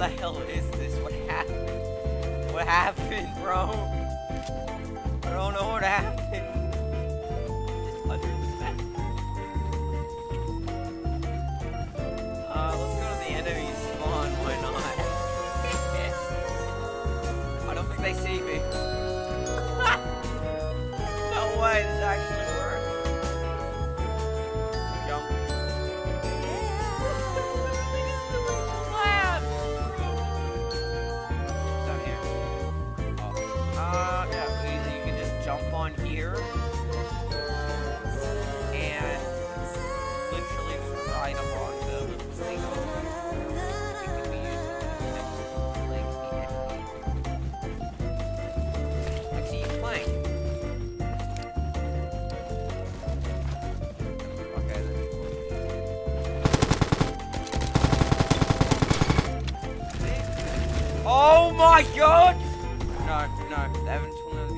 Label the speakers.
Speaker 1: the hell is this? What happened? What happened, bro? I don't know what happened. Uh, let's go to the enemy spawn. Why not? I don't think they see me. no way. This actually my god! No, no, the Evans will